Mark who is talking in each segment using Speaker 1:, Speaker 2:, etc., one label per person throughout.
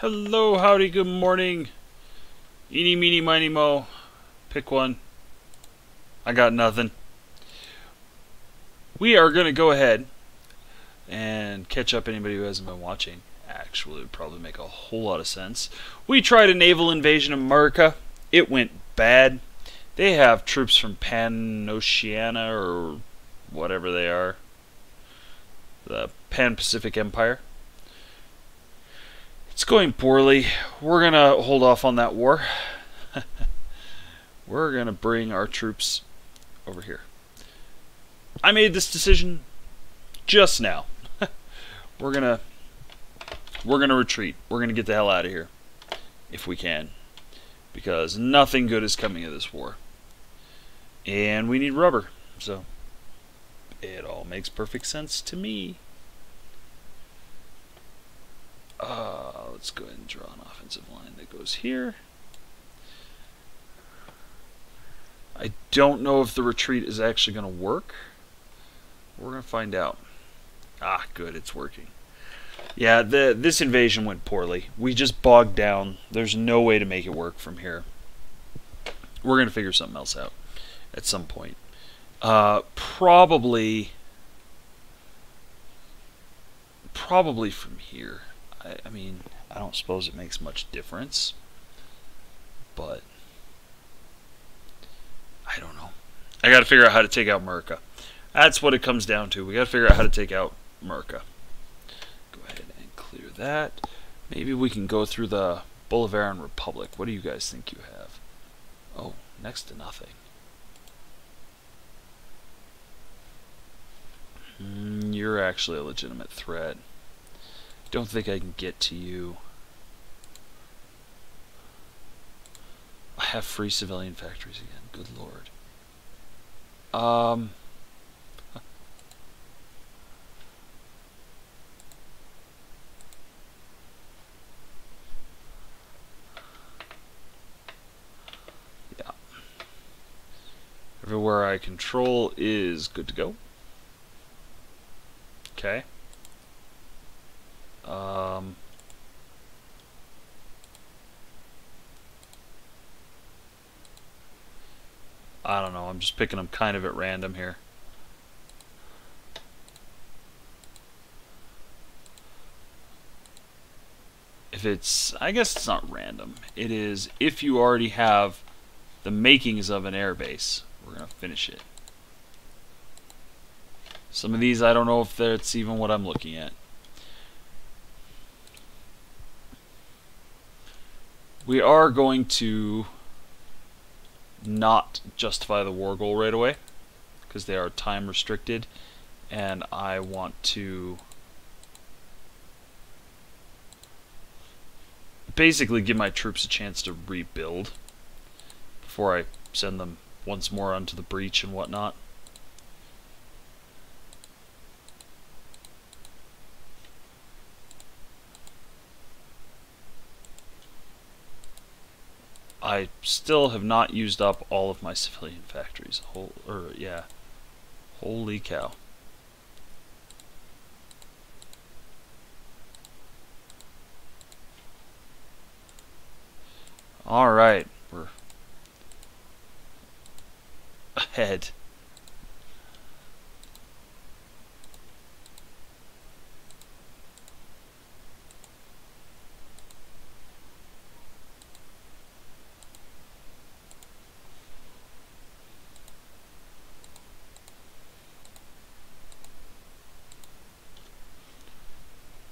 Speaker 1: Hello, howdy, good morning. Eeny, meeny, miny, mo. Pick one. I got nothing. We are going to go ahead and catch up anybody who hasn't been watching. Actually, would probably make a whole lot of sense. We tried a naval invasion of America. It went bad. They have troops from Pan-Oceania or whatever they are. The Pan-Pacific Empire. It's going poorly. We're going to hold off on that war. We're going to bring our troops over here. I made this decision just now. we're going to we're going to retreat. We're going to get the hell out of here if we can because nothing good is coming of this war. And we need rubber. So it all makes perfect sense to me. Uh, let's go ahead and draw an offensive line that goes here. I don't know if the retreat is actually going to work. We're going to find out. Ah, good, it's working. Yeah, the this invasion went poorly. We just bogged down. There's no way to make it work from here. We're going to figure something else out at some point. Uh, probably, probably from here. I, I mean, I don't suppose it makes much difference, but I don't know. I got to figure out how to take out Merca. That's what it comes down to. We got to figure out how to take out Merca. Go ahead and clear that. Maybe we can go through the Bolivarian Republic. What do you guys think you have? Oh, next to nothing. Mm, you're actually a legitimate threat. Don't think I can get to you. I have free civilian factories again. Good lord. Um. Yeah. Everywhere I control is good to go. Okay. Um, I don't know. I'm just picking them kind of at random here. If it's, I guess it's not random. It is if you already have the makings of an airbase, we're going to finish it. Some of these, I don't know if that's even what I'm looking at. We are going to not justify the war goal right away because they are time restricted and I want to basically give my troops a chance to rebuild before I send them once more onto the breach and whatnot. I still have not used up all of my civilian factories. Whole, or yeah, holy cow. All right, we're ahead.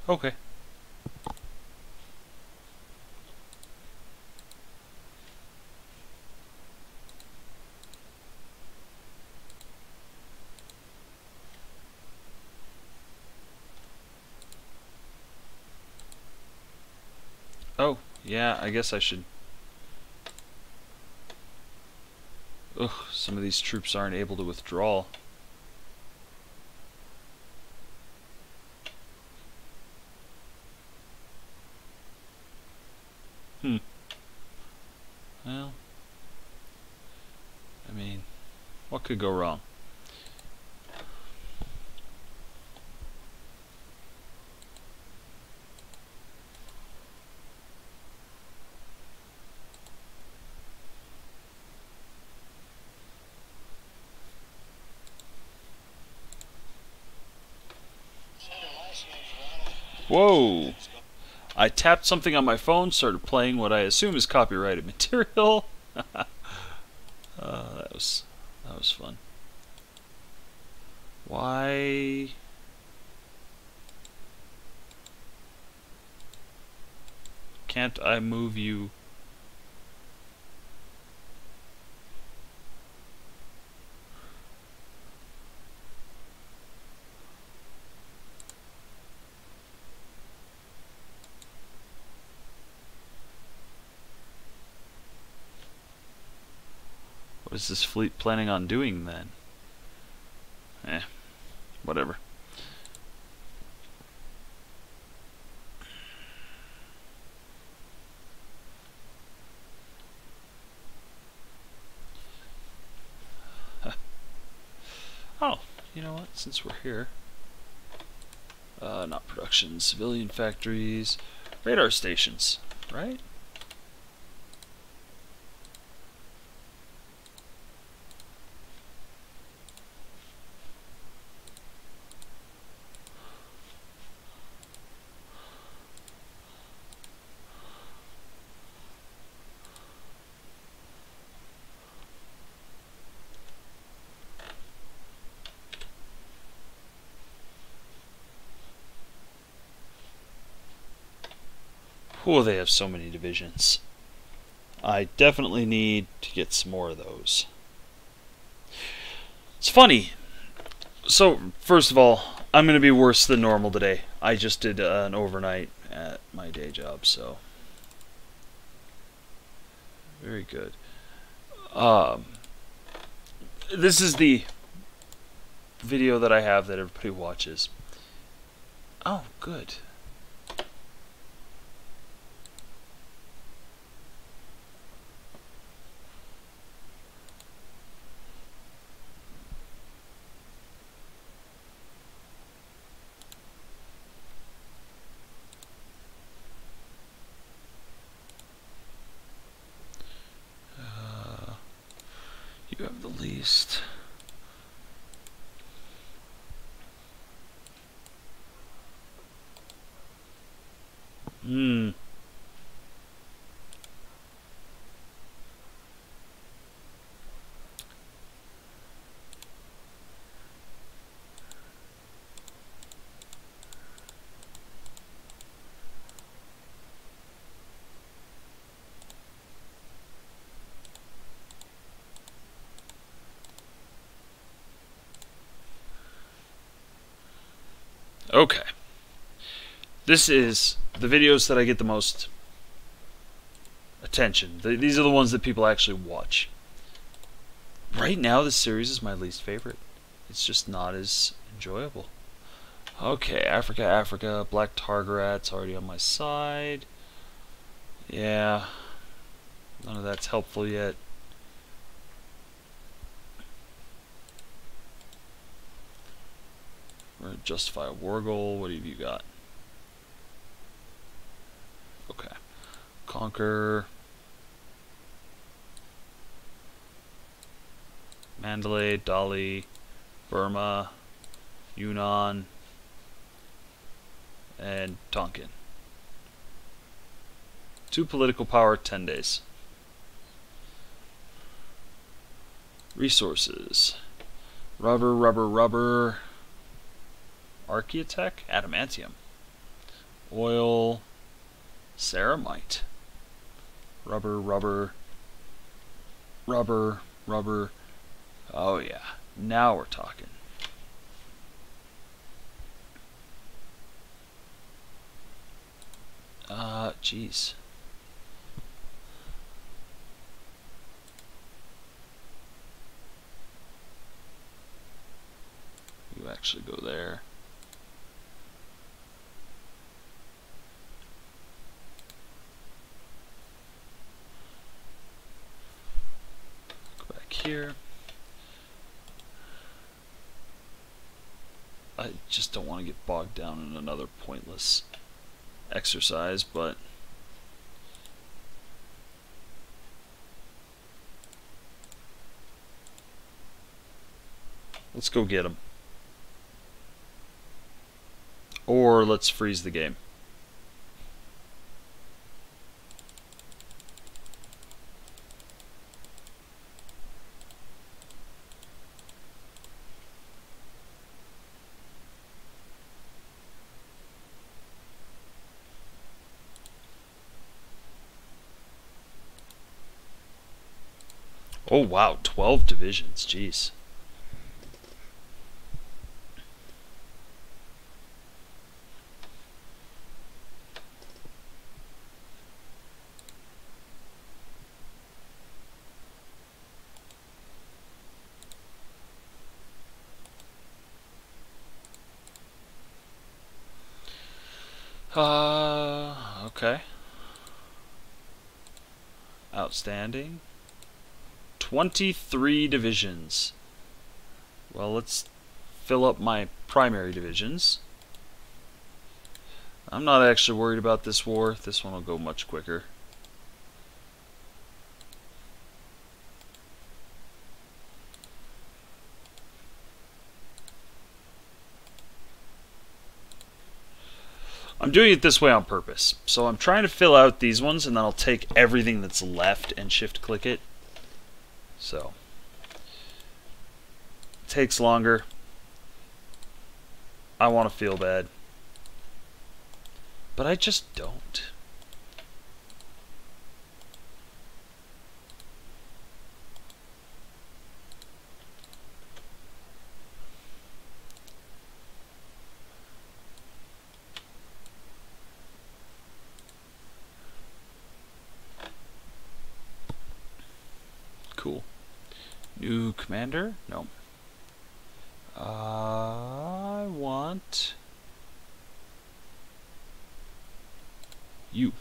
Speaker 1: Okay. Oh, yeah, I guess I should... Ugh, some of these troops aren't able to withdraw. could go wrong? Whoa! I tapped something on my phone, started playing what I assume is copyrighted material. uh, that was that was fun. Why? Can't I move you? Is this fleet planning on doing then? Eh, whatever. oh, you know what? Since we're here, uh, not production, civilian factories, radar stations, right? Oh, they have so many divisions. I definitely need to get some more of those. It's funny. So, first of all, I'm going to be worse than normal today. I just did uh, an overnight at my day job, so. Very good. Um, this is the video that I have that everybody watches. Oh, good. you have the least. Hmm. Okay. This is the videos that I get the most attention. The, these are the ones that people actually watch. Right now, this series is my least favorite. It's just not as enjoyable. Okay, Africa, Africa, Black Targarat's already on my side. Yeah, none of that's helpful yet. We're gonna justify a war goal. What have you got? Okay. Conquer. Mandalay, Dali, Burma, Yunnan, and Tonkin. Two political power, 10 days. Resources. Rubber, rubber, rubber. Archaeotech, adamantium, oil, ceramite, rubber, rubber, rubber, rubber. Oh yeah, now we're talking. Uh, jeez. You actually go there. Here. I just don't want to get bogged down in another pointless exercise, but let's go get them. Or let's freeze the game. Oh wow, 12 divisions, jeez. Uh, okay. Outstanding. 23 divisions. Well, let's fill up my primary divisions. I'm not actually worried about this war. This one will go much quicker. I'm doing it this way on purpose. So I'm trying to fill out these ones, and then I'll take everything that's left and shift-click it. So, takes longer. I want to feel bad. But I just don't. Cool. New commander? No. I want you.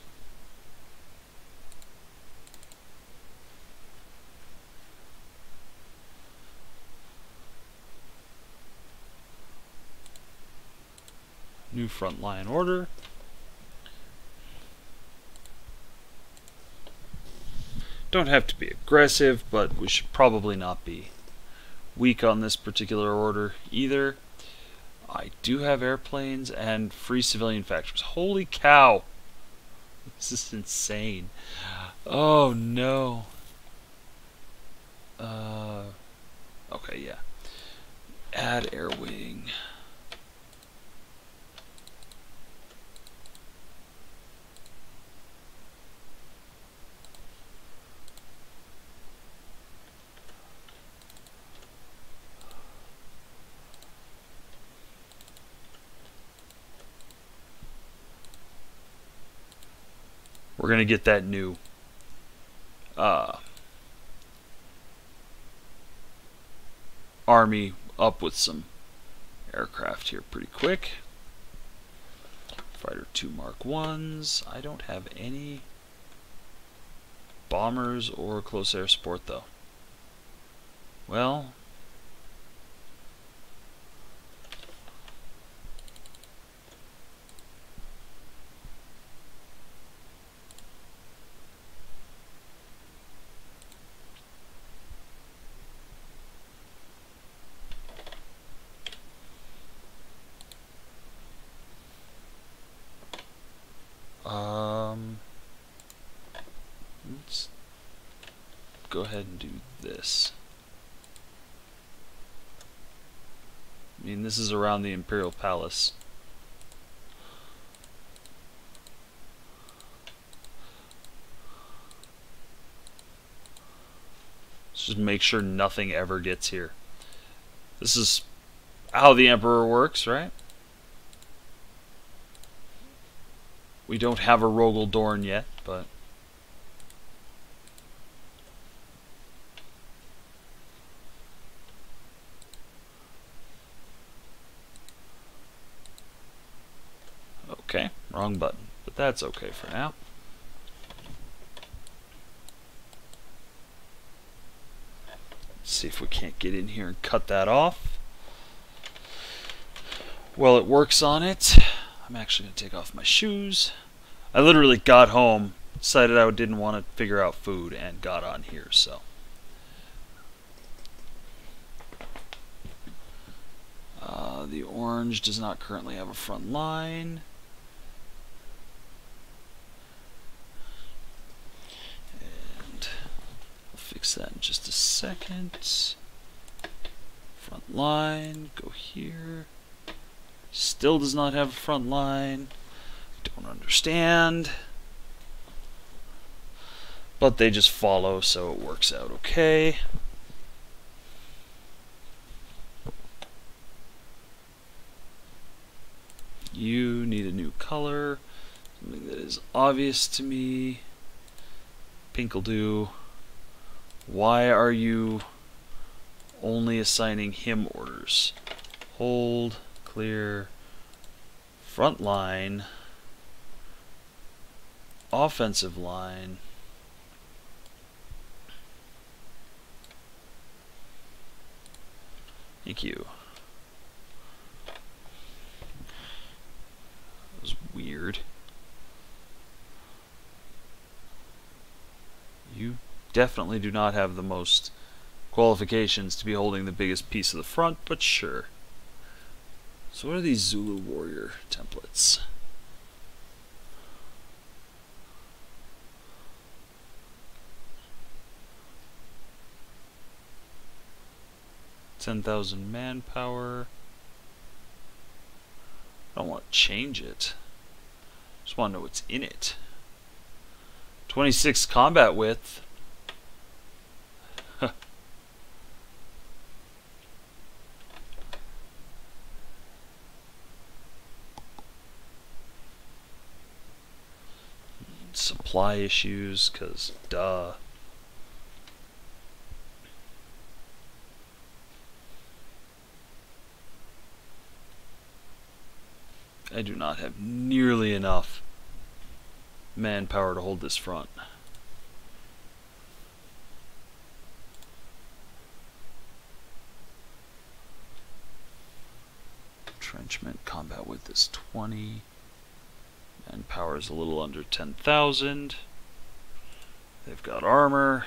Speaker 1: New frontline order. Don't have to be aggressive, but we should probably not be weak on this particular order either. I do have airplanes and free civilian factories. Holy cow! This is insane. Oh no. Uh, okay, yeah. Add air wing. We're going to get that new uh, army up with some aircraft here pretty quick. Fighter 2 Mark 1s. I don't have any bombers or close air support though. Well, Um, let's go ahead and do this. I mean, this is around the Imperial Palace. Let's just make sure nothing ever gets here. This is how the Emperor works, right? We don't have a Rogal Dorn yet, but... Okay, wrong button, but that's okay for now. Let's see if we can't get in here and cut that off. Well, it works on it. I'm actually going to take off my shoes. I literally got home, decided I didn't want to figure out food, and got on here, so. Uh, the orange does not currently have a front line. And I'll that in just a second. Front line, go here. Still does not have a front line. Don't understand. But they just follow, so it works out okay. You need a new color. Something that is obvious to me. Pink will do. Why are you only assigning him orders? Hold, clear, front line, offensive line. Thank you. That was weird. You definitely do not have the most qualifications to be holding the biggest piece of the front, but sure. So what are these Zulu warrior templates? Ten thousand manpower. I don't want to change it. Just want to know what's in it. 26 combat width. Supply issues, because duh. I do not have nearly enough manpower to hold this front. Entrenchment combat width is 20. Manpower is a little under 10,000. They've got armor.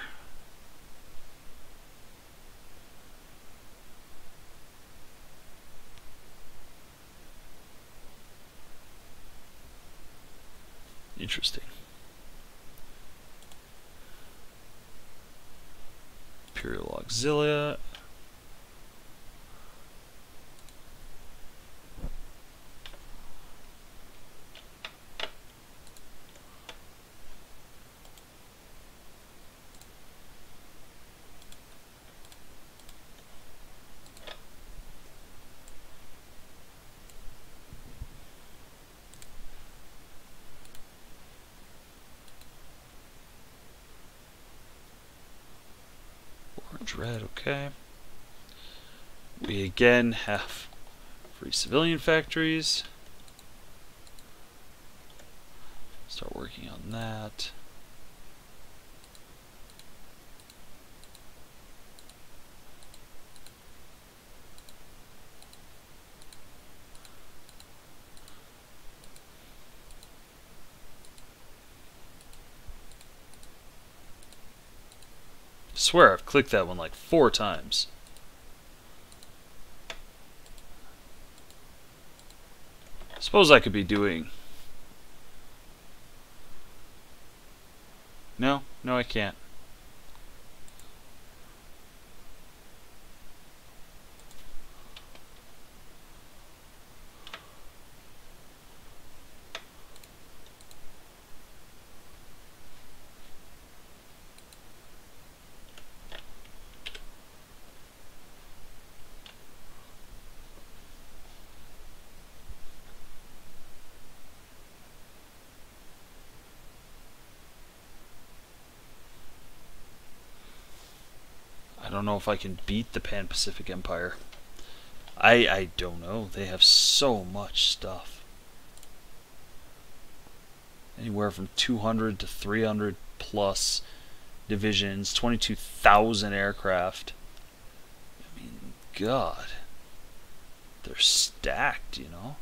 Speaker 1: Interesting. Imperial Auxilia. Orange red, okay. We again have free civilian factories. Start working on that. swear clicked that one like four times. Suppose I could be doing... No, no I can't. I don't know if I can beat the Pan Pacific Empire. I I don't know. They have so much stuff. Anywhere from 200 to 300 plus divisions, 22,000 aircraft. I mean, God. They're stacked, you know?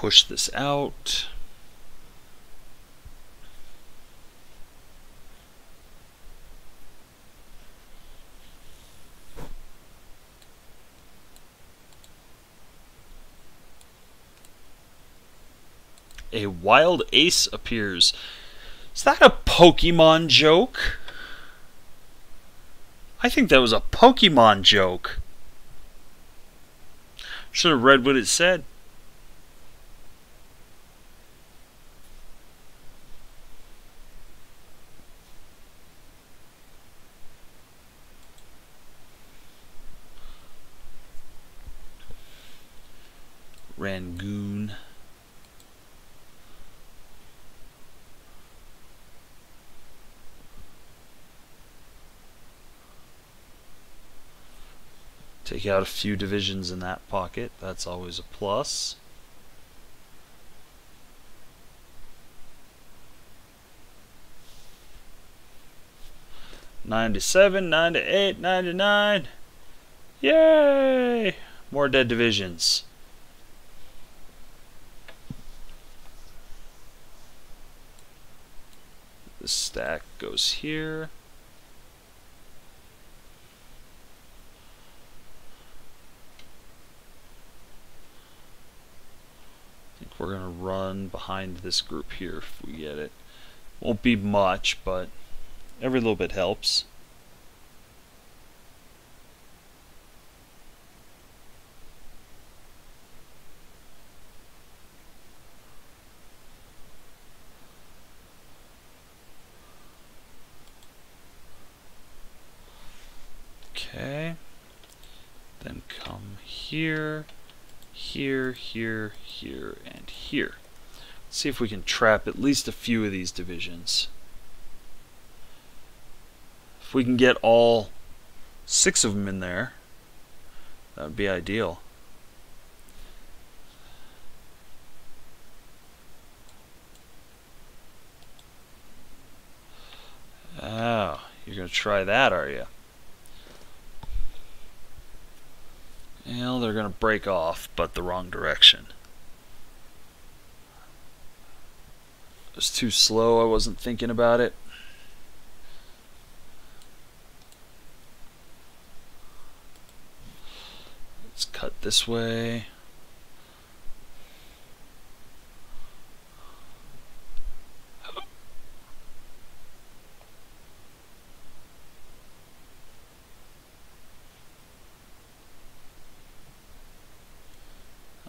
Speaker 1: push this out. A wild ace appears. Is that a Pokemon joke? I think that was a Pokemon joke. Should have read what it said. Out a few divisions in that pocket. That's always a plus. Ninety-seven, ninety-eight, ninety-nine. Yay! More dead divisions. The stack goes here. We're going to run behind this group here if we get it. Won't be much, but every little bit helps. Okay. Then come here here, here, here, and here. Let's see if we can trap at least a few of these divisions. If we can get all six of them in there, that would be ideal. Oh, you're going to try that, are you? Well, they're going to break off, but the wrong direction. It was too slow, I wasn't thinking about it. Let's cut this way.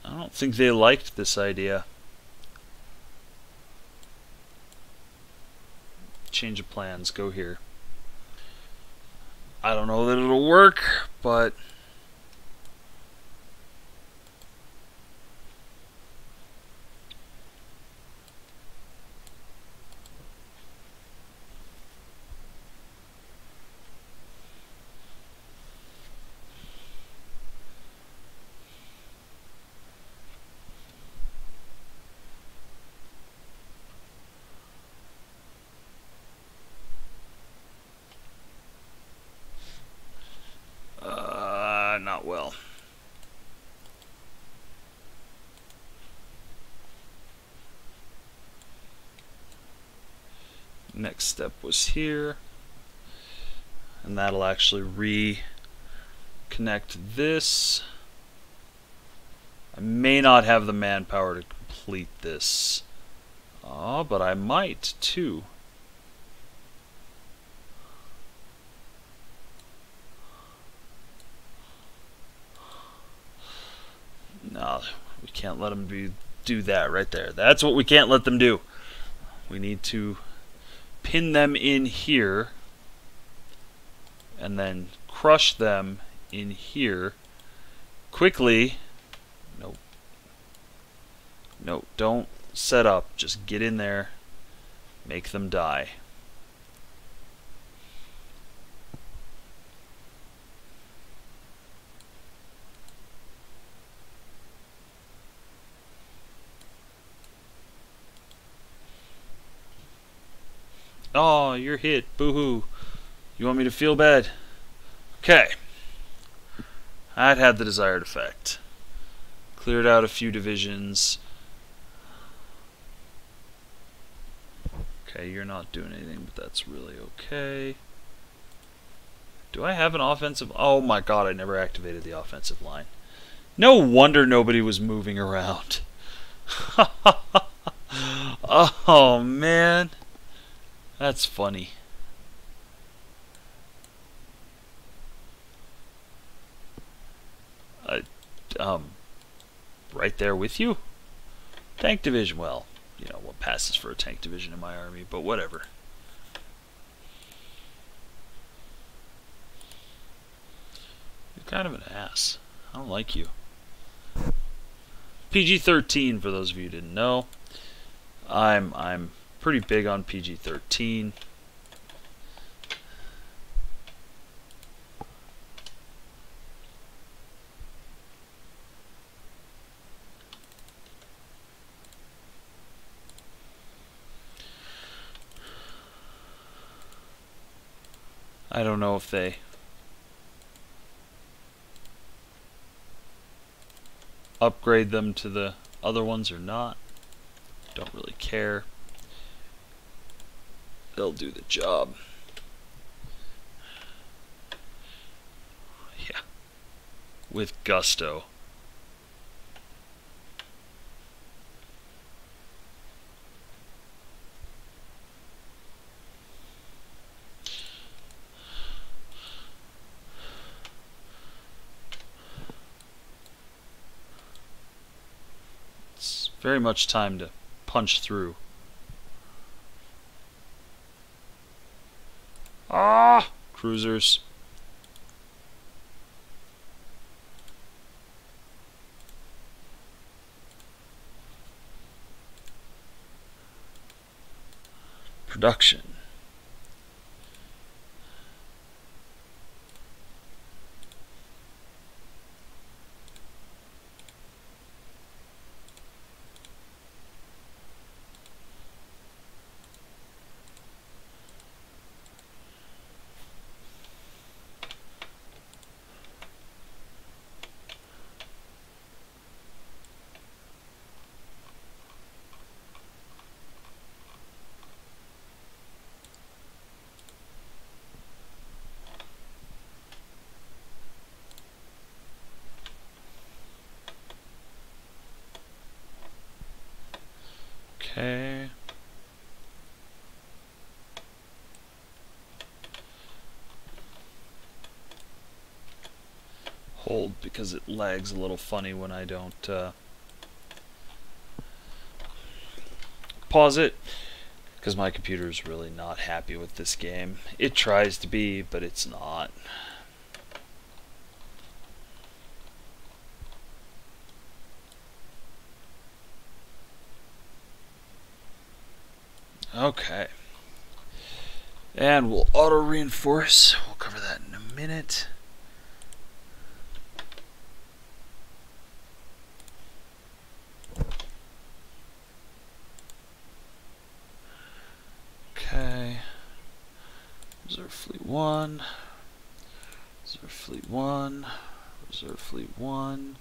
Speaker 1: I don't think they liked this idea. Change of plans, go here. I don't know that it'll work, but next step was here. And that'll actually reconnect this. I may not have the manpower to complete this. Oh, but I might too. No we can't let them be do that right there. That's what we can't let them do. We need to pin them in here and then crush them in here quickly. Nope. No don't set up. Just get in there. Make them die Oh, you're hit. Boo-hoo. You want me to feel bad? Okay. That had the desired effect. Cleared out a few divisions. Okay, you're not doing anything, but that's really okay. Do I have an offensive? Oh my god, I never activated the offensive line. No wonder nobody was moving around. Oh man, that's funny. I, um, right there with you. Tank division. Well, you know what passes for a tank division in my army, but whatever. You're kind of an ass. I don't like you. PG-13 for those of you who didn't know. I'm I'm pretty big on PG-13. I don't know if they upgrade them to the other ones or not. Don't really care. They'll do the job. Yeah. With gusto. It's very much time to punch through. Ah! Cruisers. Production. Okay. Hold because it lags a little funny when I don't uh, pause it because my computer is really not happy with this game. It tries to be, but it's not. Okay. And we'll auto reinforce. We'll cover that in a minute. Okay. Reserve Fleet 1. Reserve Fleet 1. Reserve Fleet 1.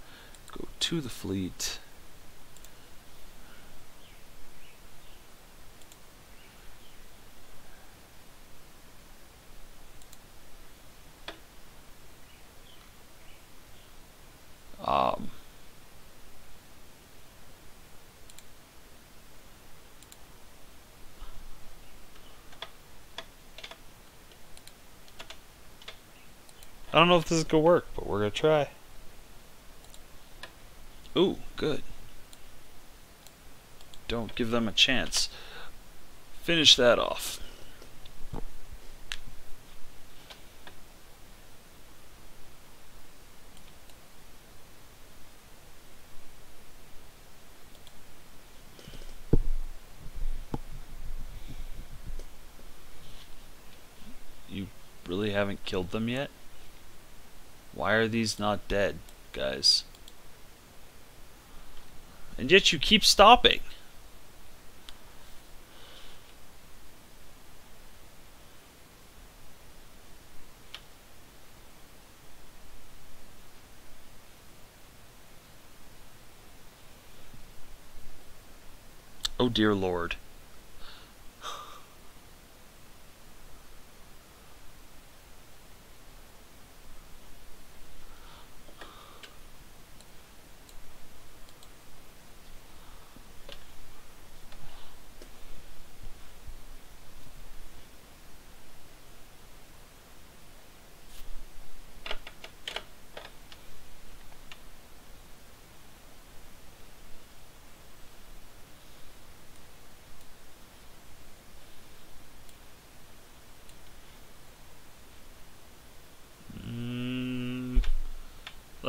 Speaker 1: Go to the fleet. Um, I don't know if this is gonna work, but we're gonna try. Ooh, good. Don't give them a chance. Finish that off. You really haven't killed them yet? Why are these not dead, guys? And yet you keep stopping. Oh dear lord.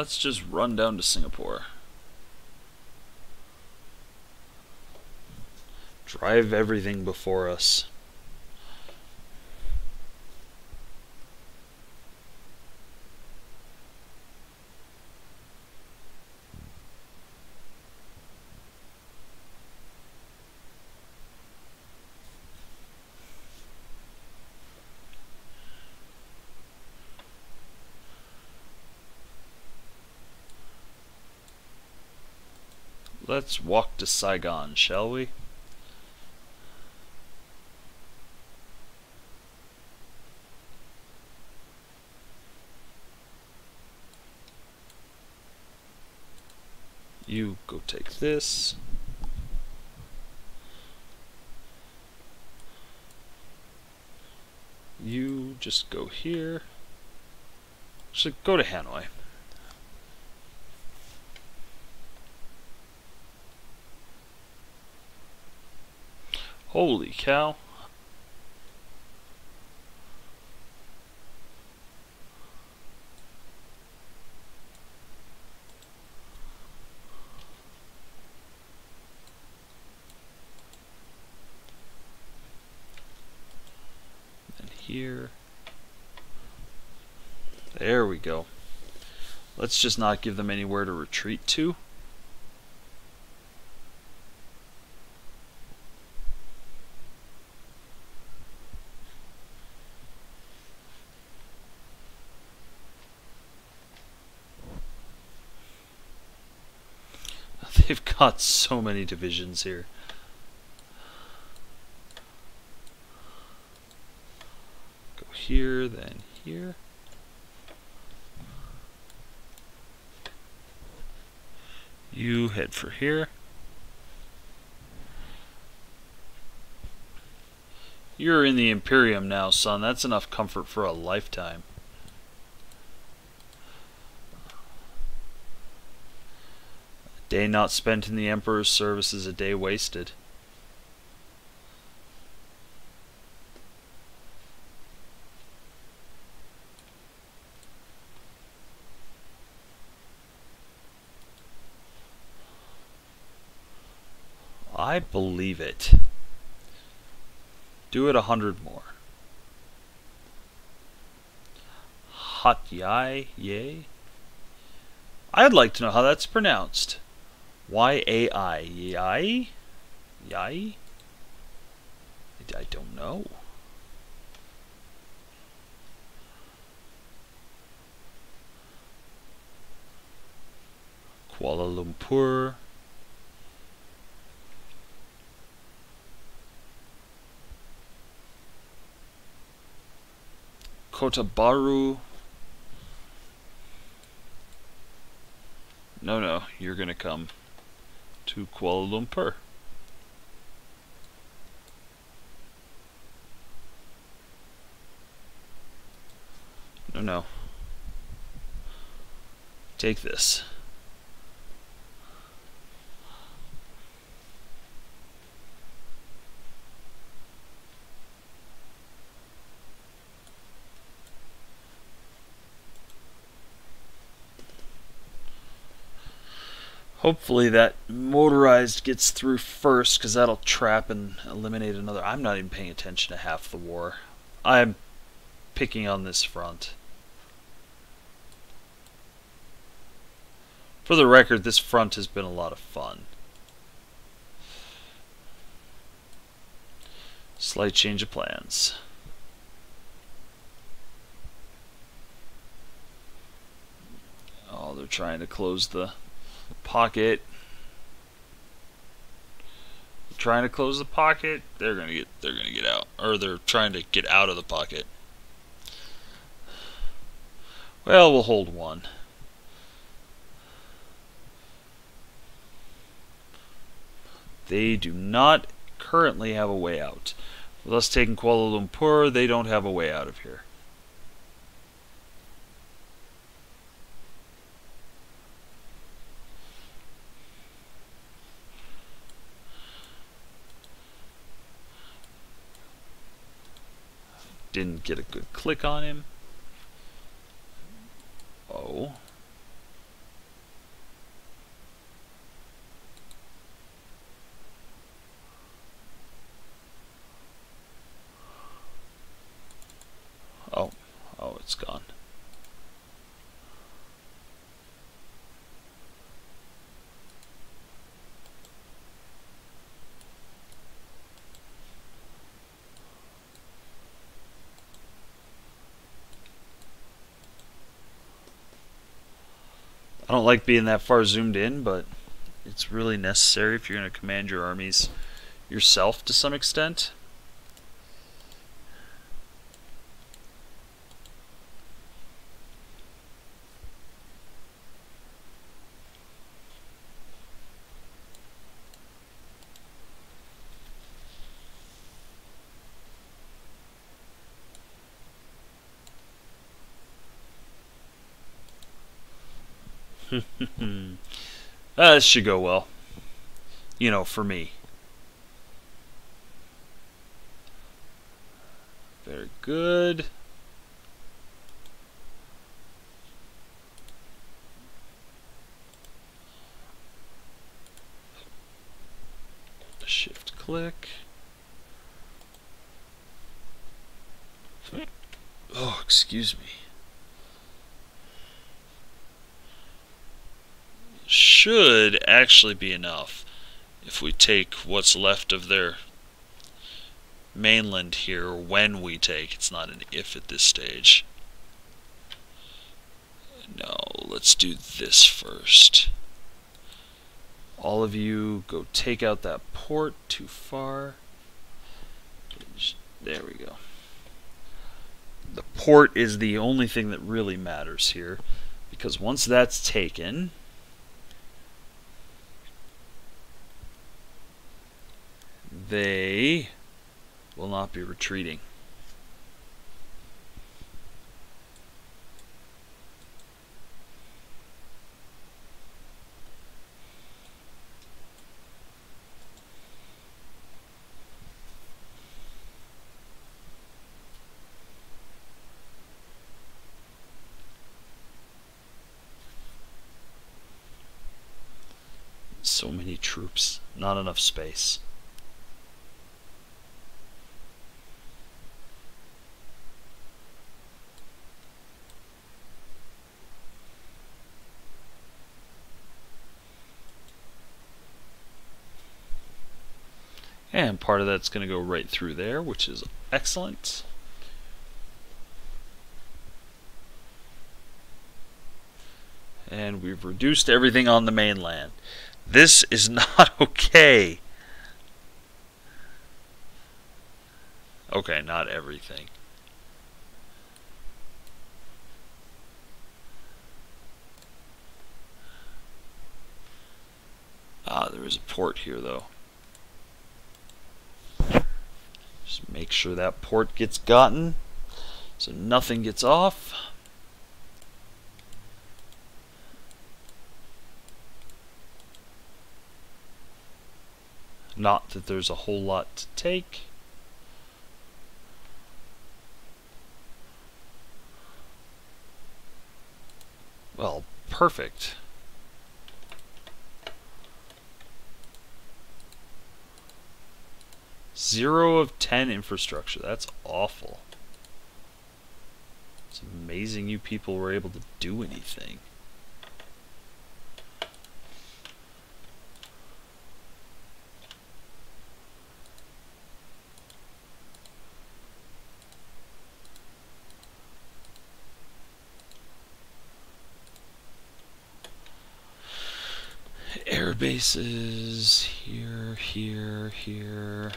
Speaker 1: Let's just run down to Singapore. Drive everything before us. Let's walk to Saigon, shall we? You go take this. You just go here. So go to Hanoi. Holy cow. And here. There we go. Let's just not give them anywhere to retreat to. They've got so many divisions here. Go here, then here. You head for here. You're in the Imperium now, son. That's enough comfort for a lifetime. Day not spent in the Emperor's service is a day wasted. I believe it. Do it a hundred more. Hot yai, yay. I'd like to know how that's pronounced. Y A I, yai, yai. I, I don't know. Kuala Lumpur. Kota Baru. No, no, you're gonna come to Kuala Lumpur. No, no. Take this. Hopefully that motorized gets through first, because that'll trap and eliminate another. I'm not even paying attention to half the war. I'm picking on this front. For the record, this front has been a lot of fun. Slight change of plans. Oh, they're trying to close the pocket. Trying to close the pocket, they're gonna get they're gonna get out. Or they're trying to get out of the pocket. Well, we'll hold one. They do not currently have a way out. With us taking Kuala Lumpur, they don't have a way out of here. Didn't get a good click on him. Oh. I don't like being that far zoomed in, but it's really necessary if you're going to command your armies yourself to some extent. uh, this should go well. You know, for me. Very good. Shift click. Oh, excuse me. Should actually be enough if we take what's left of their mainland here when we take. It's not an if at this stage. No, let's do this first. All of you go take out that port too far. There we go. The port is the only thing that really matters here because once that's taken, they will not be retreating. So many troops, not enough space. And part of that's going to go right through there, which is excellent. And we've reduced everything on the mainland. This is not okay. Okay, not everything. Ah, there is a port here, though. Just make sure that port gets gotten so nothing gets off. Not that there's a whole lot to take. Well, perfect. Zero of ten infrastructure. That's awful. It's amazing you people were able to do anything. Air bases here, here, here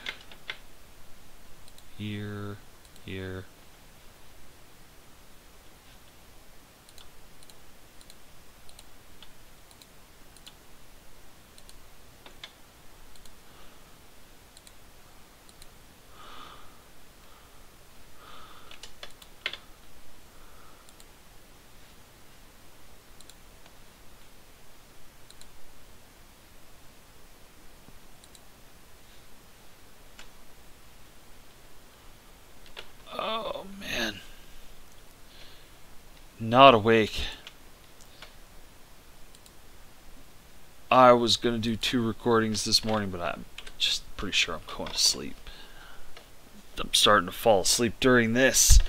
Speaker 1: here, here. Not awake. I was going to do two recordings this morning, but I'm just pretty sure I'm going to sleep. I'm starting to fall asleep during this.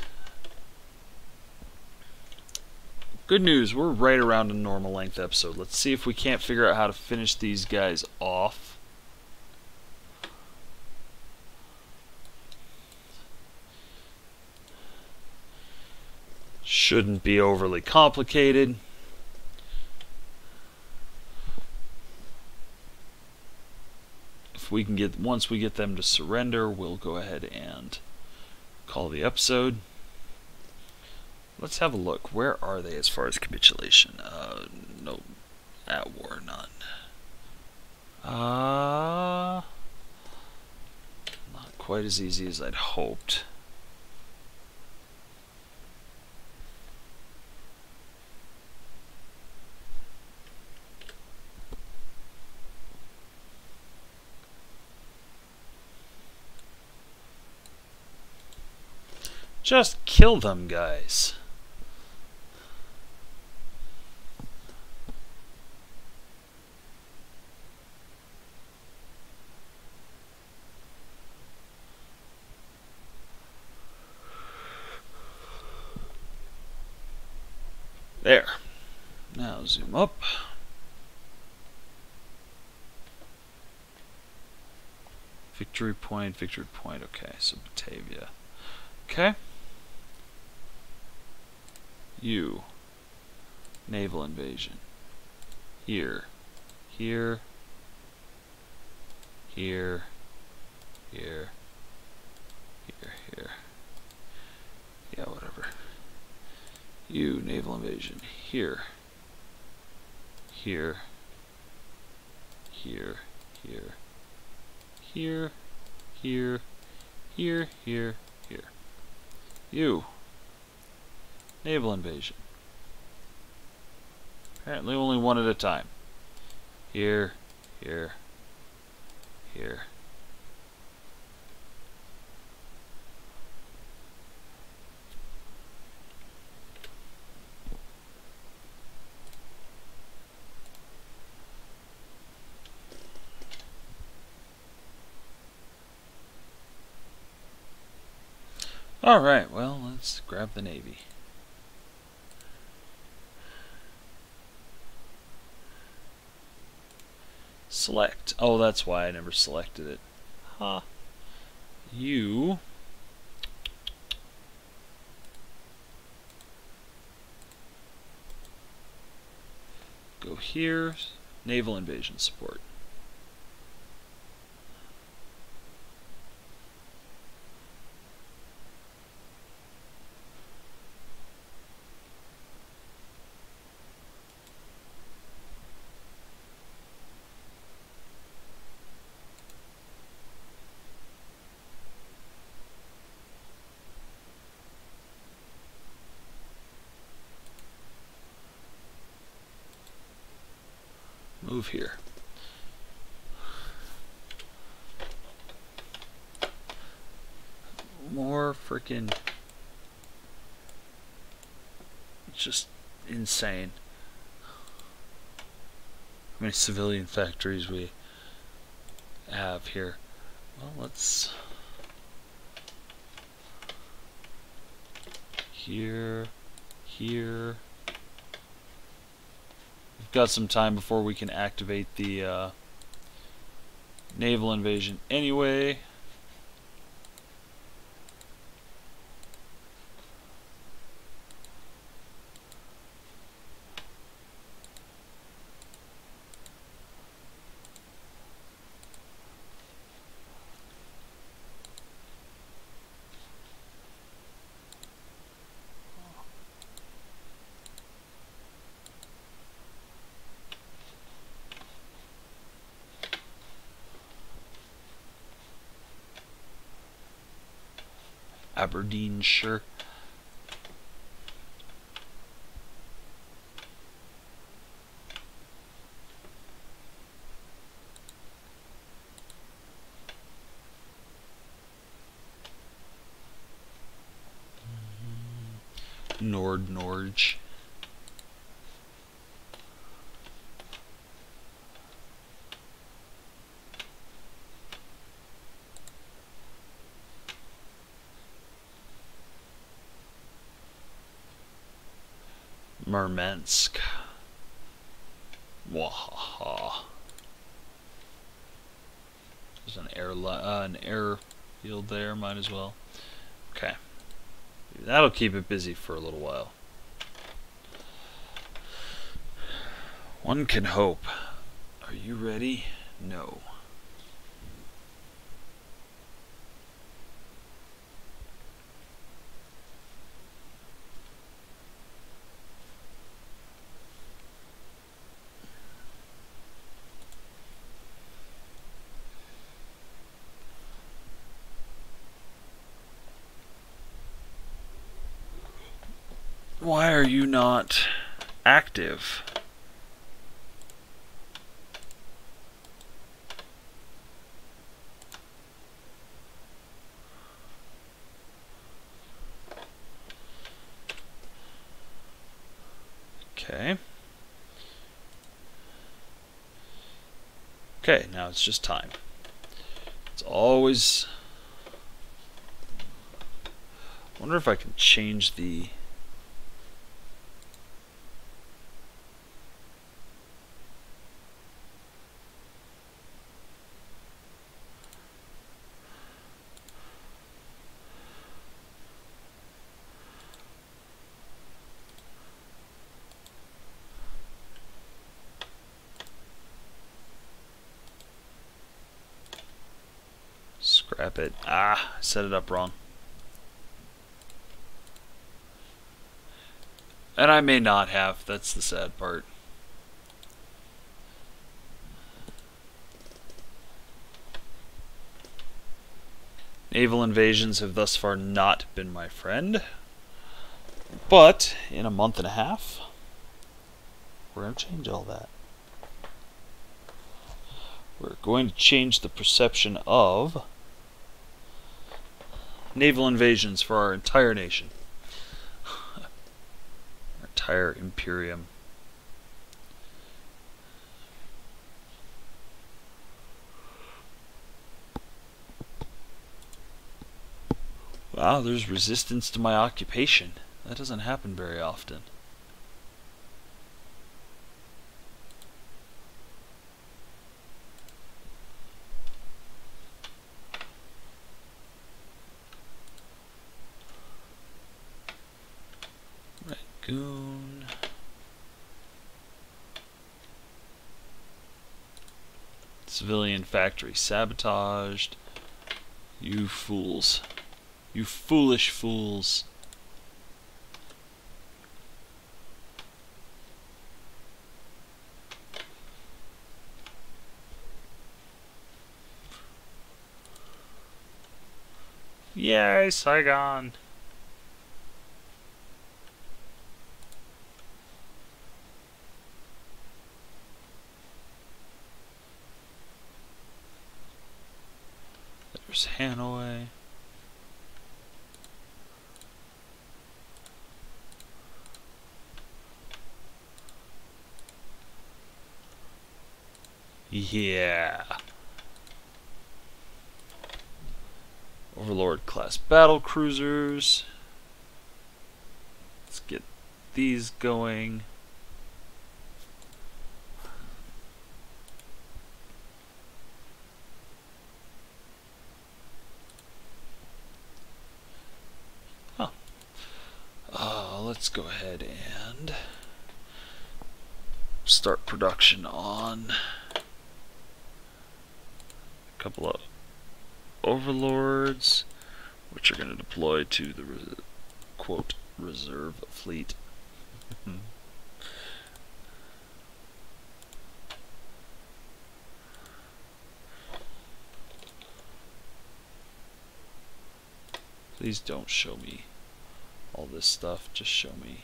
Speaker 1: Good news, we're right around a normal length episode. Let's see if we can't figure out how to finish these guys off. shouldn't be overly complicated. If we can get, once we get them to surrender, we'll go ahead and call the episode. Let's have a look. Where are they as far as capitulation? Uh, no, at war, none. Uh, not quite as easy as I'd hoped. Just kill them, guys. There. Now zoom up. Victory point, victory point. Okay, so Batavia. Okay. You. Naval invasion. Here. Here. Here. Here. Here. Here. Yeah, whatever. You, naval invasion. Here. Here. Here. Here. Here. Here. Here. Here. Here. You. Naval invasion. Apparently only one at a time. Here, here, here. Alright, well, let's grab the Navy. Select. Oh, that's why I never selected it. Huh. You. Go here. Naval invasion support. move here. More freaking just insane. How many civilian factories we have here. Well, let's here, here, We've got some time before we can activate the uh, naval invasion anyway. Aberdeenshire. Murmansk. Wahaha. There's an air uh, an airfield there. Might as well. Okay. That'll keep it busy for a little while. One can hope. Are you ready? No. Why are you not active? Okay. Okay, now it's just time. It's always... I wonder if I can change the... Scrap it. Ah, I set it up wrong. And I may not have. That's the sad part. Naval invasions have thus far not been my friend. But in a month and a half, we're going to change all that. We're going to change the perception of naval invasions for our entire nation. our entire imperium. Wow, there's resistance to my occupation. That doesn't happen very often. Goon. Civilian factory sabotaged. You fools. You foolish fools. Yay, Saigon! There's Hanoi. Yeah. Overlord class battle cruisers. Let's get these going. Uh, let's go ahead and start production on couple of overlords which are going to deploy to the re quote reserve fleet Please don't show me all this stuff, just show me.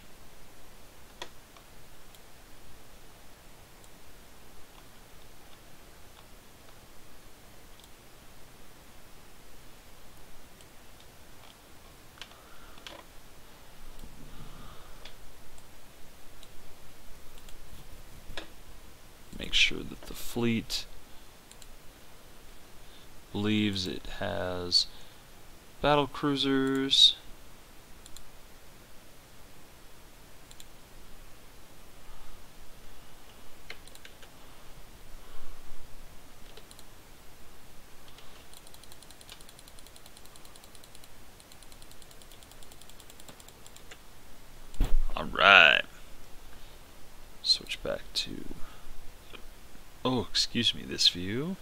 Speaker 1: Make sure that the fleet believes it has battle cruisers Alright. Switch back to... Oh, excuse me, this view.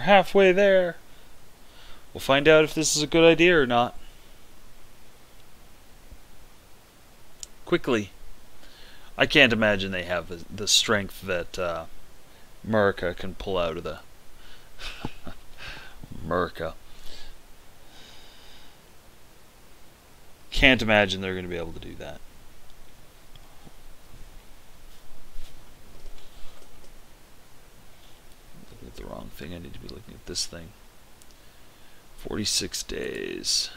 Speaker 1: We're halfway there. We'll find out if this is a good idea or not. Quickly. I can't imagine they have the strength that uh, Murica can pull out of the... Murica. Can't imagine they're going to be able to do that. The wrong thing. I need to be looking at this thing. 46 days.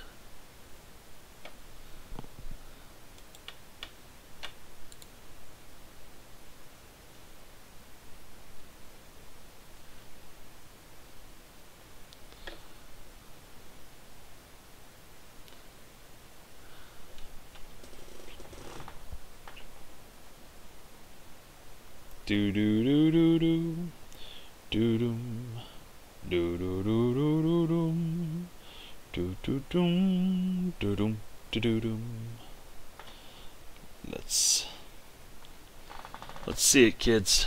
Speaker 1: Do do do do dum do do do do do dum do do dum do dum do do dum. Let's let's see it, kids.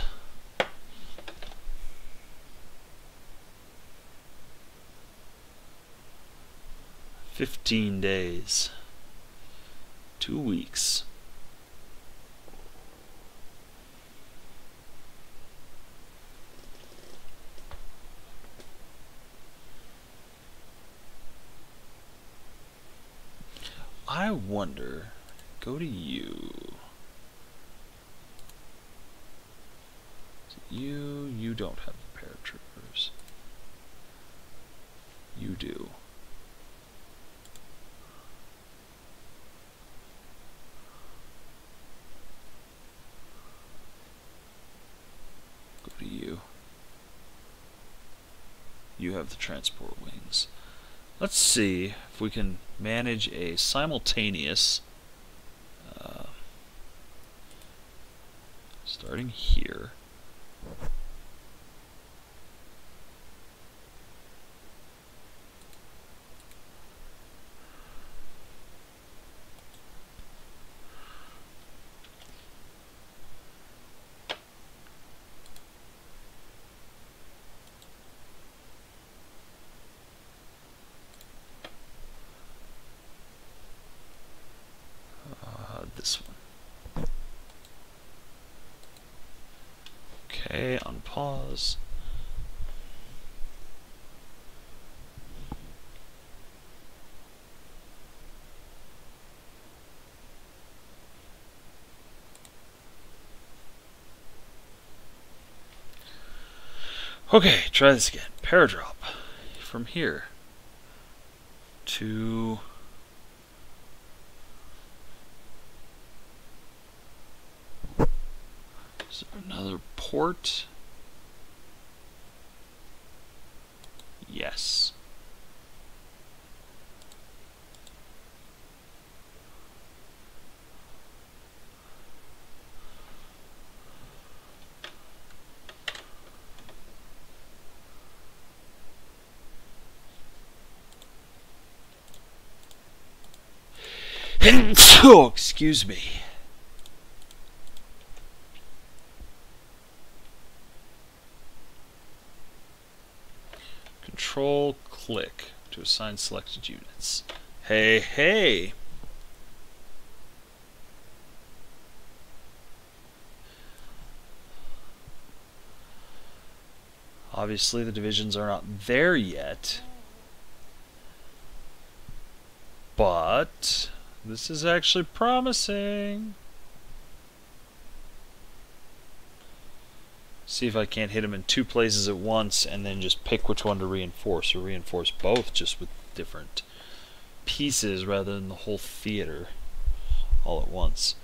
Speaker 1: Fifteen days. Two weeks. I wonder, go to you. You, you don't have the paratroopers. You do. Go to you. You have the transport wings. Let's see if we can manage a simultaneous uh, starting here uh, this one okay on pause Okay, try this again. Paradrop from here to another port? Oh, excuse me. Control click to assign selected units. Hey, hey. Obviously, the divisions are not there yet. But this is actually promising. See if I can't hit them in two places at once and then just pick which one to reinforce or reinforce both just with different pieces rather than the whole theater all at once.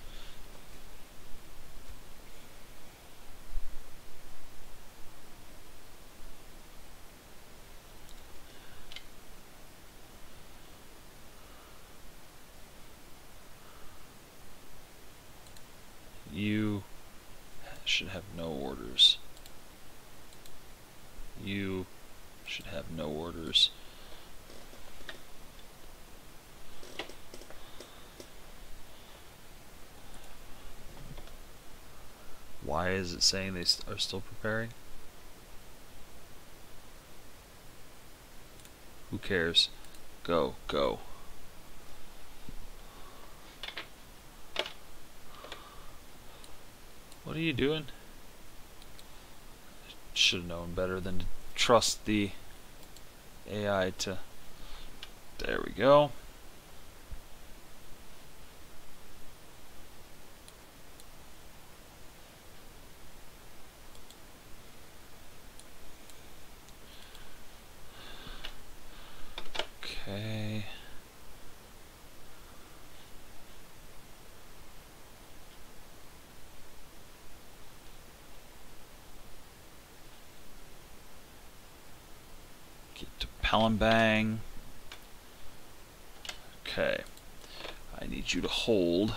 Speaker 1: You should have no orders. You should have no orders. Why is it saying they are still preparing? Who cares? Go, go. What are you doing? Should have known better than to trust the AI to... There we go. Palembang. Okay. I need you to hold.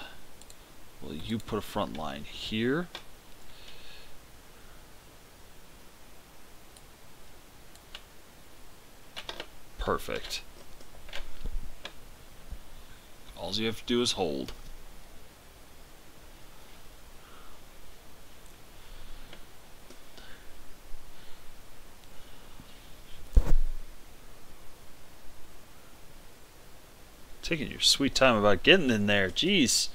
Speaker 1: Well, you put a front line here. Perfect. All you have to do is hold. Taking your sweet time about getting in there. Jeez.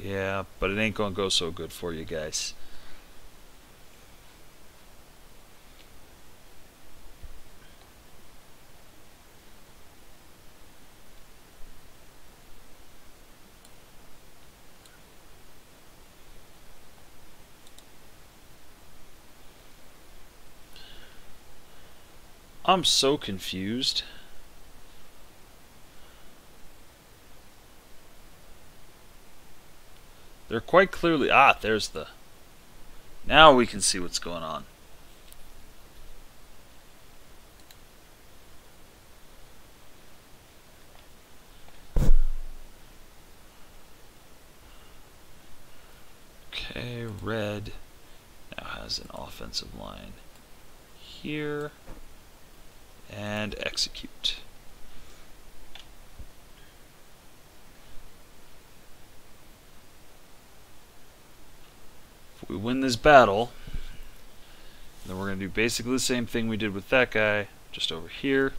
Speaker 1: Yeah, but it ain't gonna go so good for you guys. I'm so confused. They're quite clearly... Ah, there's the... Now we can see what's going on. Okay, red now has an offensive line here and execute. If we win this battle, then we're going to do basically the same thing we did with that guy, just over here.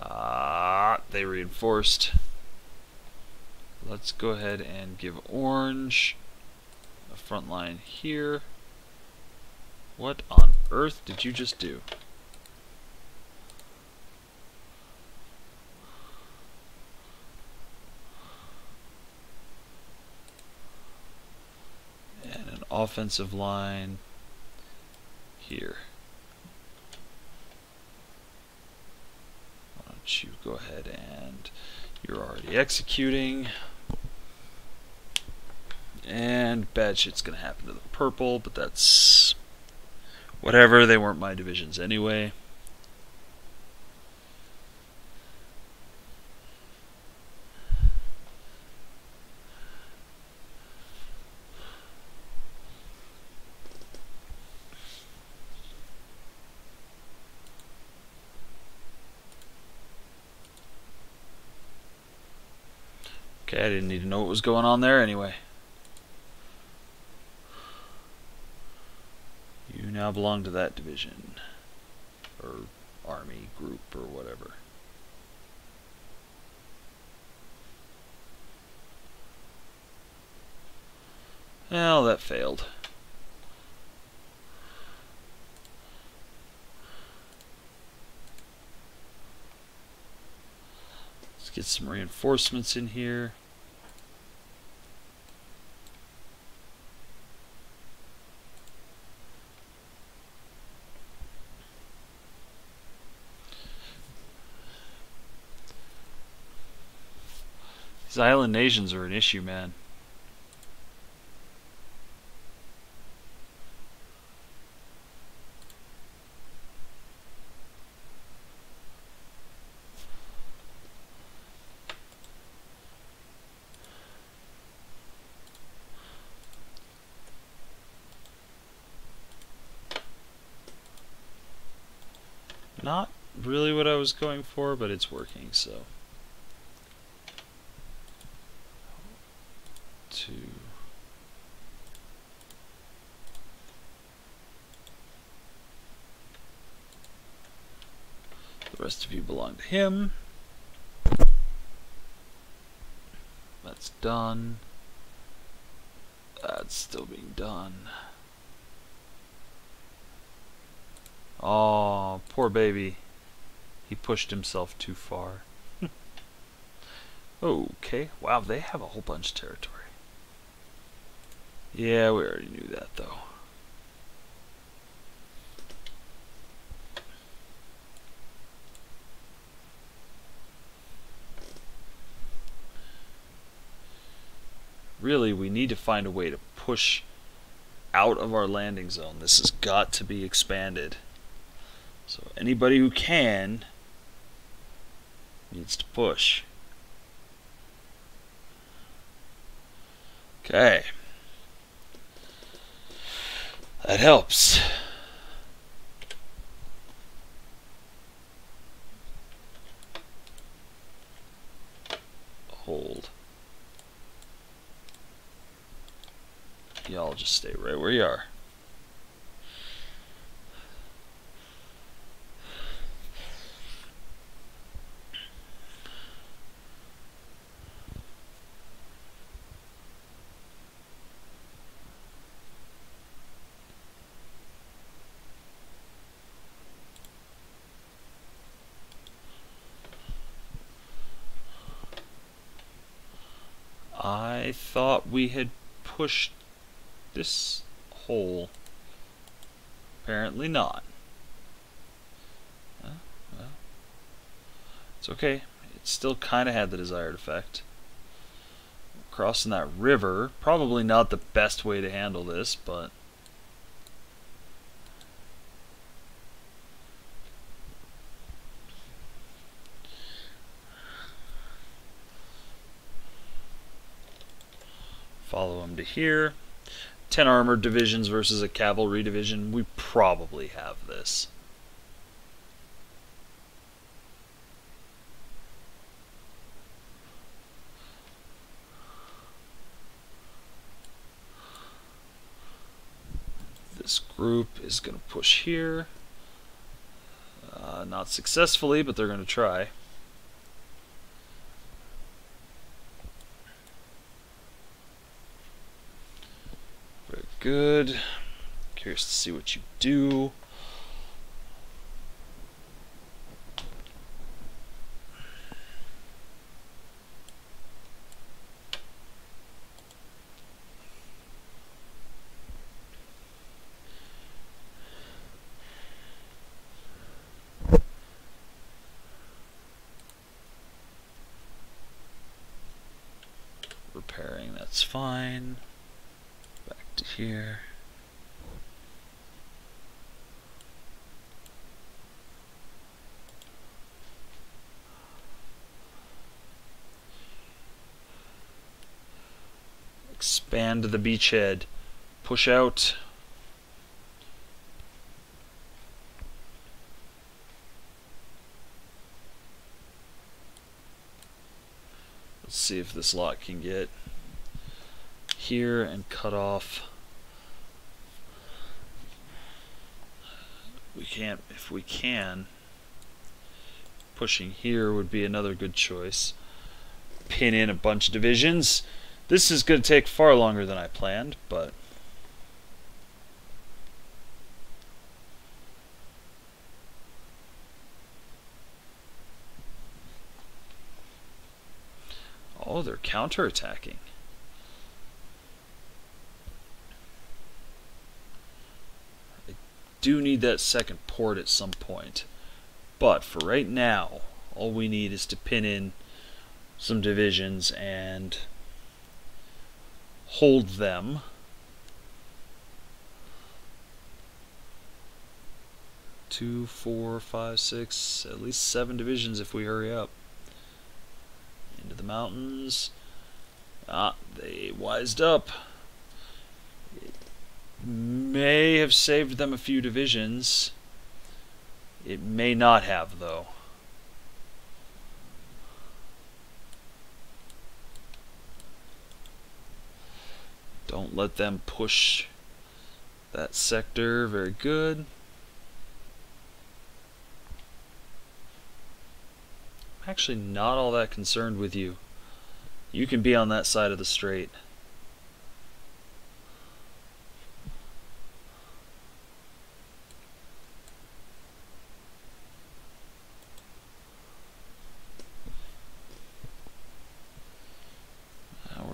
Speaker 1: Ah, they reinforced. Let's go ahead and give orange a front line here. What on earth did you just do? And an offensive line here. Why don't you go ahead and you're already executing. And bad shit's gonna happen to the purple, but that's Whatever, they weren't my divisions anyway. Okay, I didn't need to know what was going on there anyway. Now belong to that division or army group or whatever. Well, that failed. Let's get some reinforcements in here. These island nations are an issue, man. Not really what I was going for, but it's working, so... to the rest of you belong to him. That's done. That's still being done. Oh, poor baby. He pushed himself too far. okay, wow, they have a whole bunch of territory. Yeah, we already knew that though. Really we need to find a way to push out of our landing zone. This has got to be expanded. So anybody who can needs to push. Okay. That helps. Hold. Y'all just stay right where you are. I thought we had pushed this hole. Apparently not. well, it's okay. It still kind of had the desired effect. Crossing that river, probably not the best way to handle this, but... Follow him to here. 10 armored divisions versus a cavalry division. We probably have this. This group is going to push here. Uh, not successfully, but they're going to try. Good. Curious to see what you do. Repairing, that's fine to here. Expand the beachhead. Push out. Let's see if this lot can get here and cut off we can't if we can pushing here would be another good choice pin in a bunch of divisions this is going to take far longer than I planned but Oh, they're counterattacking. I do need that second port at some point. But for right now, all we need is to pin in some divisions and hold them. Two, four, five, six, at least seven divisions if we hurry up. Into the mountains. Ah, they wised up It may have saved them a few divisions. It may not have, though. Don't let them push that sector. Very good. I'm actually not all that concerned with you. You can be on that side of the strait.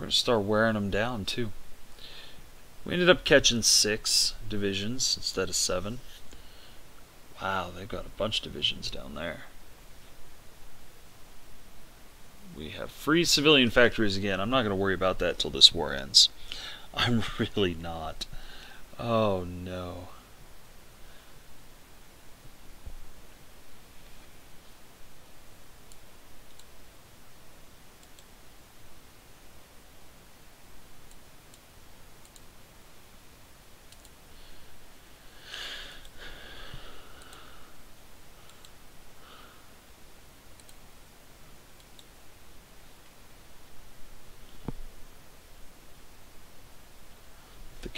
Speaker 1: We're gonna start wearing them down too. We ended up catching six divisions instead of seven. Wow, they've got a bunch of divisions down there. we have free civilian factories again. I'm not going to worry about that till this war ends. I'm really not. Oh no.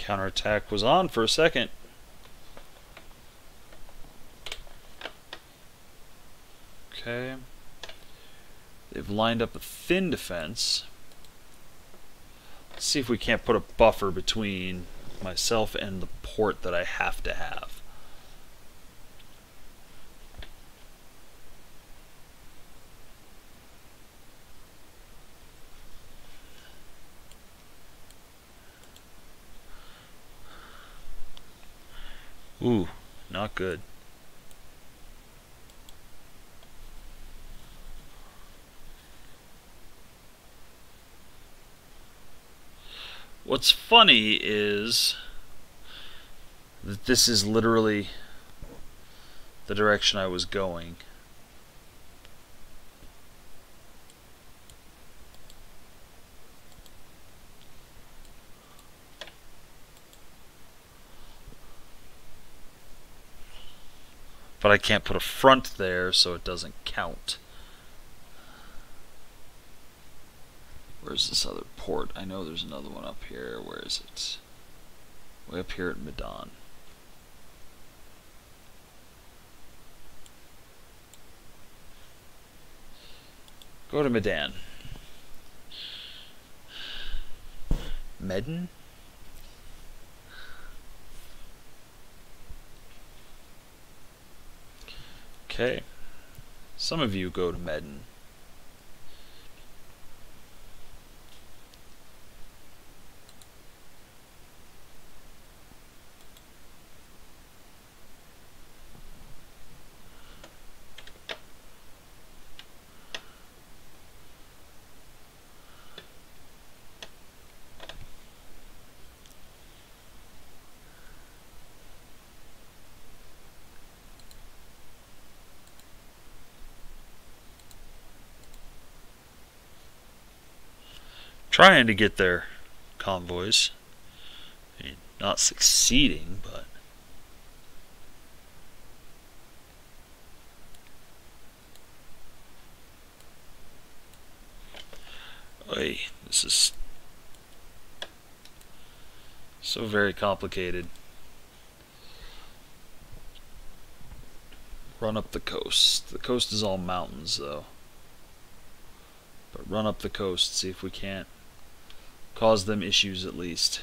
Speaker 1: Counterattack was on for a second. Okay. They've lined up a thin defense. Let's see if we can't put a buffer between myself and the port that I have to have. Ooh, not good. What's funny is that this is literally the direction I was going. But I can't put a front there, so it doesn't count. Where's this other port? I know there's another one up here. Where is it? Way up here at Medan. Go to Medan. Medan? Okay. Some of you go to Medan. Trying to get their convoys. I mean, not succeeding, but. Oy, this is so very complicated. Run up the coast. The coast is all mountains, though. But run up the coast, see if we can't cause them issues at least.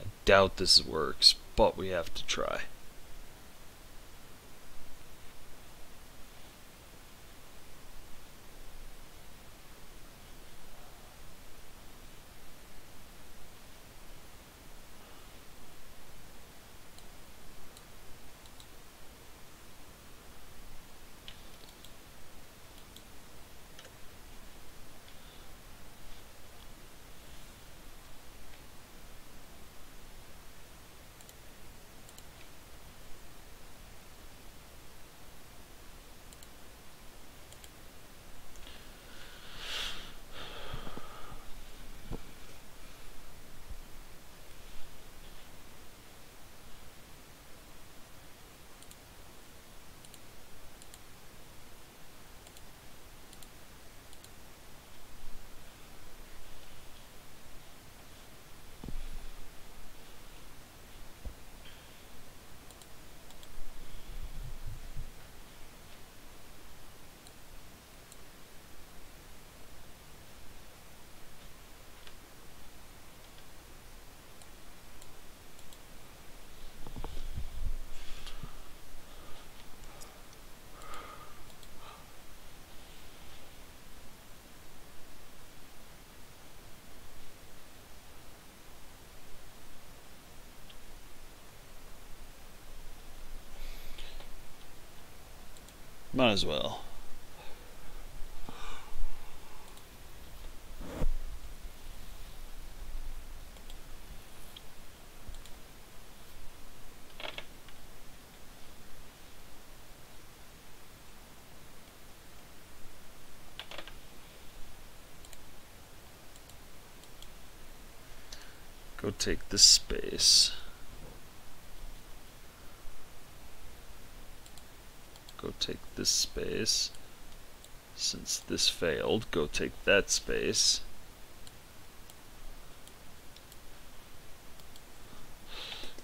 Speaker 1: I doubt this works, but we have to try. Might as well. Go take this space. Go take this space. Since this failed, go take that space.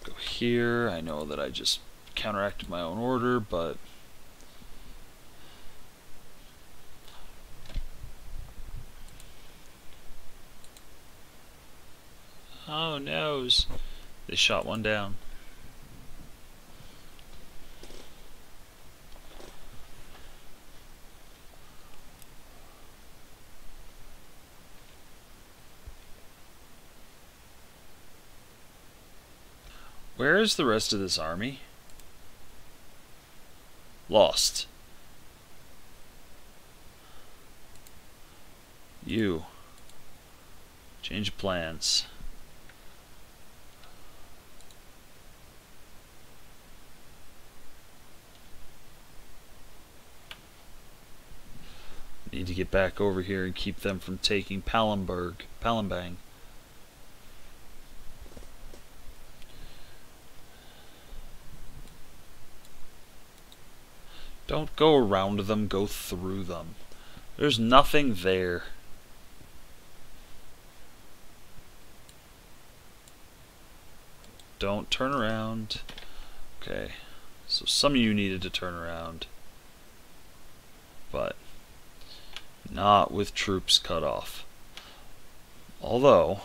Speaker 1: Go here. I know that I just counteracted my own order, but Oh noes. They shot one down. Where is the rest of this army? Lost. You. Change plans. Need to get back over here and keep them from taking Pallenberg, Palembang. Don't go around them, go through them. There's nothing there. Don't turn around. Okay. So some of you needed to turn around. But not with troops cut off. Although,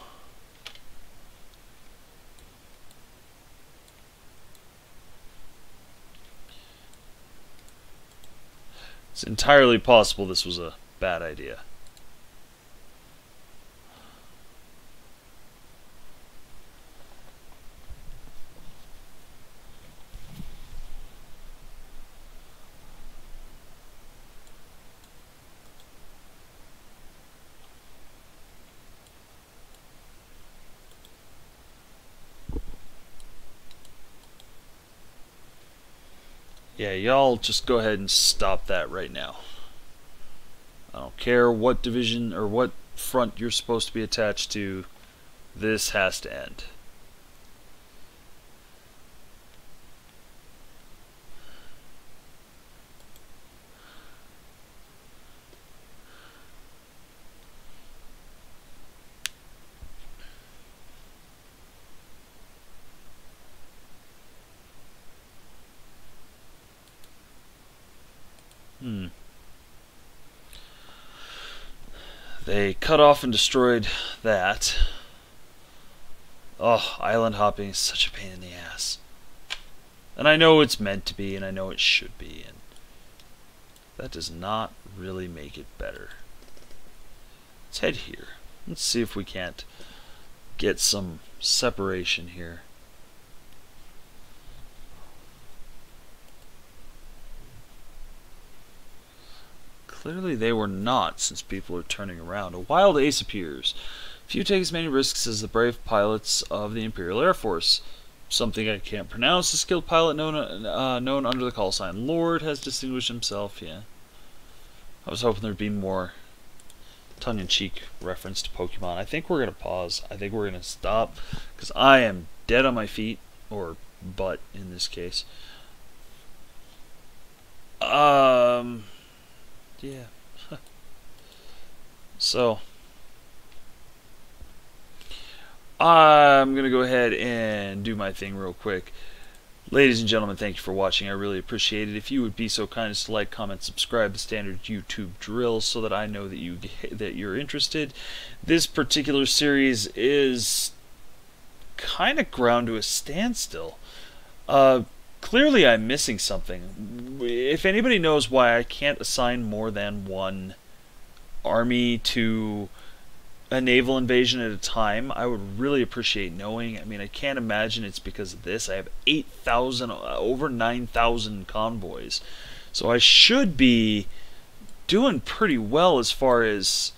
Speaker 1: it's entirely possible this was a bad idea. Yeah, y'all just go ahead and stop that right now. I don't care what division or what front you're supposed to be attached to. This has to end. Hmm. They cut off and destroyed that. Oh, island hopping is such a pain in the ass. And I know it's meant to be, and I know it should be, and that does not really make it better. Let's head here. Let's see if we can't get some separation here. Clearly they were not, since people are turning around. A wild ace appears. Few take as many risks as the brave pilots of the Imperial Air Force. Something I can't pronounce. A skilled pilot known uh, known under the call sign Lord has distinguished himself. Yeah, I was hoping there'd be more tongue-in-cheek reference to Pokemon. I think we're gonna pause. I think we're gonna stop because I am dead on my feet or butt in this case. Um yeah. so, I'm going to go ahead and do my thing real quick. Ladies and gentlemen, thank you for watching. I really appreciate it. If you would be so kind as to like, comment, subscribe, the standard YouTube drill, so that I know that you that you're interested. This particular series is kind of ground to a standstill. Uh, clearly I'm missing something. If anybody knows why I can't assign more than one army to a naval invasion at a time, I would really appreciate knowing. I mean, I can't imagine it's because of this. I have 8,000, uh, over 9,000 convoys. So I should be doing pretty well as far as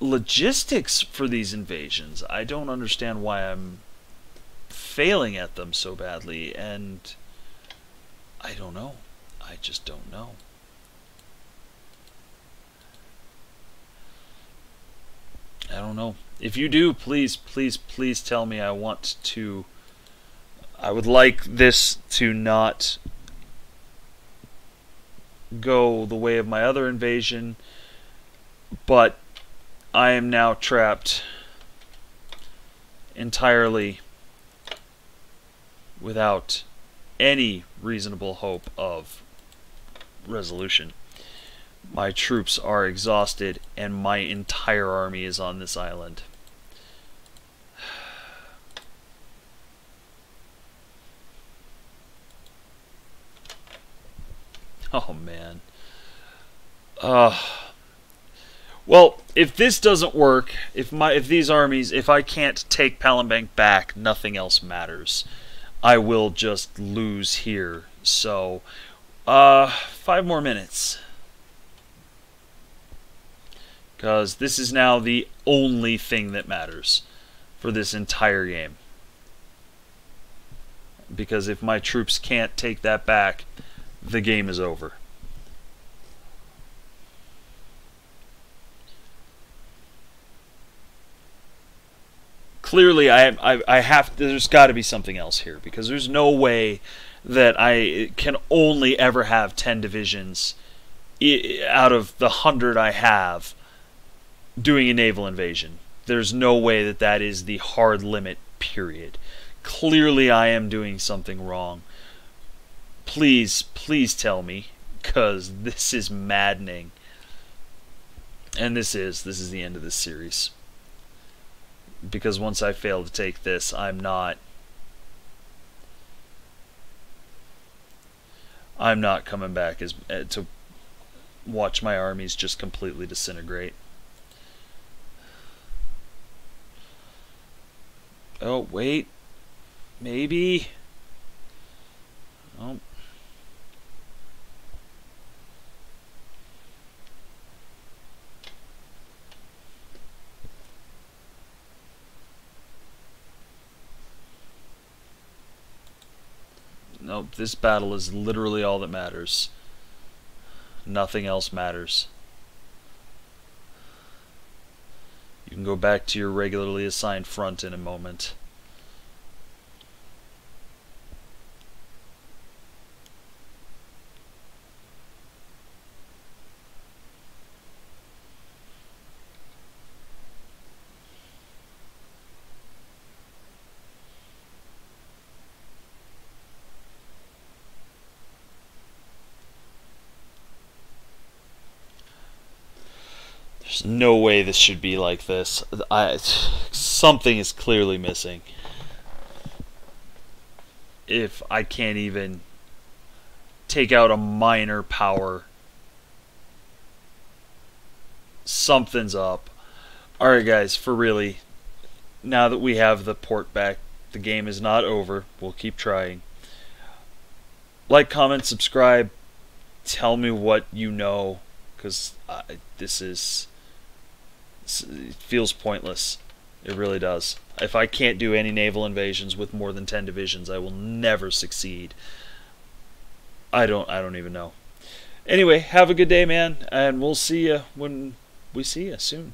Speaker 1: logistics for these invasions. I don't understand why I'm failing at them so badly, and I don't know. I just don't know. I don't know. If you do, please, please, please tell me. I want to. I would like this to not go the way of my other invasion, but I am now trapped entirely without any reasonable hope of resolution. My troops are exhausted, and my entire army is on this island. Oh man. Uh well, if this doesn't work, if my if these armies, if I can't take Palembang back, nothing else matters. I will just lose here. So, uh, five more minutes. Because this is now the only thing that matters for this entire game. Because if my troops can't take that back, the game is over. Clearly, I, I, I have. There's got to be something else here because there's no way that I can only ever have ten divisions out of the hundred I have doing a naval invasion. There's no way that that is the hard limit. Period. Clearly, I am doing something wrong please, please tell me, because this is maddening. And this is, this is the end of this series. Because once I fail to take this, I'm not, I'm not coming back as uh, to watch my armies just completely disintegrate. Oh, wait. Maybe. Oh, Nope, this battle is literally all that matters. Nothing else matters. You can go back to your regularly assigned front in a moment. No way this should be like this. I, something is clearly missing. If I can't even take out a minor power, something's up. Alright, guys, for really, now that we have the port back, the game is not over. We'll keep trying. Like, comment, subscribe. Tell me what you know, because this is it feels pointless. It really does. If I can't do any naval invasions with more than 10 divisions, I will never succeed. I don't I don't even know. Anyway, have a good day, man, and we'll see you when we see you soon.